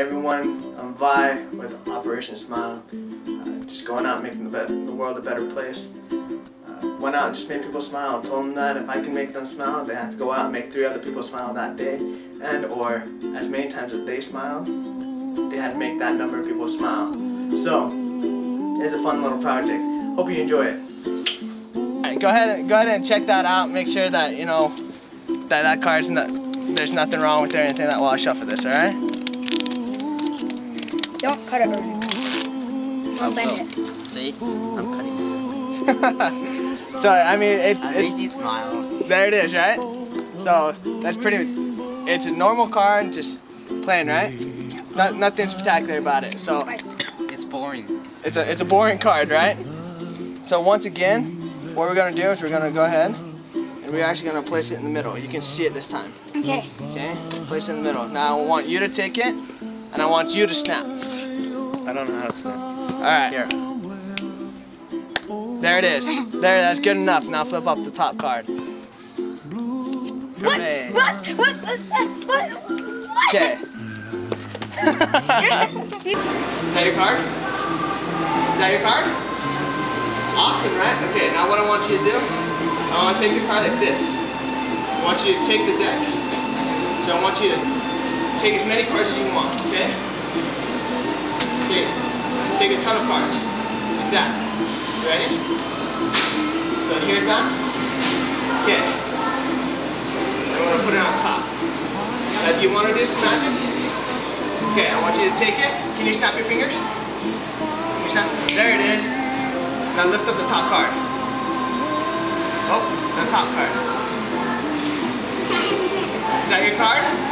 everyone I'm Vi with Operation Smile. Uh, just going out and making the, the world a better place. Uh, went out and just made people smile. Told them that if I can make them smile, they have to go out and make three other people smile that day. And or as many times as they smile, they had to make that number of people smile. So, it's a fun little project. Hope you enjoy it. Go ahead go ahead and check that out. Make sure that, you know, that that card's not there's nothing wrong with it or anything that while I shuffle this, alright? Don't cut it early. Or bend it. See? I'm cutting. it. so I mean it's, I it's made you smile. there it is, right? So that's pretty it's a normal card, just plain, right? Not, nothing spectacular about it. So It's boring. it's a it's a boring card, right? So once again, what we're gonna do is we're gonna go ahead and we're actually gonna place it in the middle. You can see it this time. Okay. Okay? Place it in the middle. Now I want you to take it and I want you to snap. I don't know how to snap. Alright. Here. There it is. There, that's good enough. Now flip up the top card. What? Hooray. What? What? What? What? What? Okay. Is that your card? Is that your card? Awesome, right? Okay, now what I want you to do, I want to take your card like this. I want you to take the deck. So I want you to take as many cards as you want, okay? Okay, take a ton of cards. Like that. Ready? So here's that. Okay. I'm gonna put it on top. Now, do you want to do some magic? Okay, I want you to take it. Can you snap your fingers? Can you snap? There it is. Now lift up the top card. Oh, the top card. Is that your card?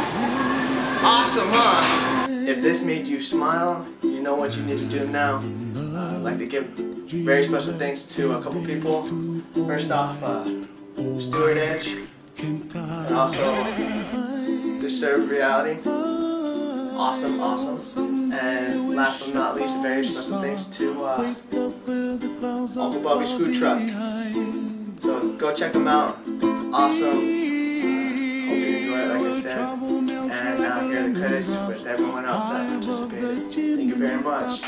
Awesome, huh? If this made you smile, you know what you need to do now. Uh, I'd like to give very special thanks to a couple people. First off, uh, Stuart Edge, and also Disturbed Reality. Awesome, awesome. And last but not least, very special thanks to uh, Uncle Bobby's Food Truck. So go check them out. It's awesome. Enjoy it, uh, like I said. And now here are the credits with everyone else uh, that participated. Thank you very much.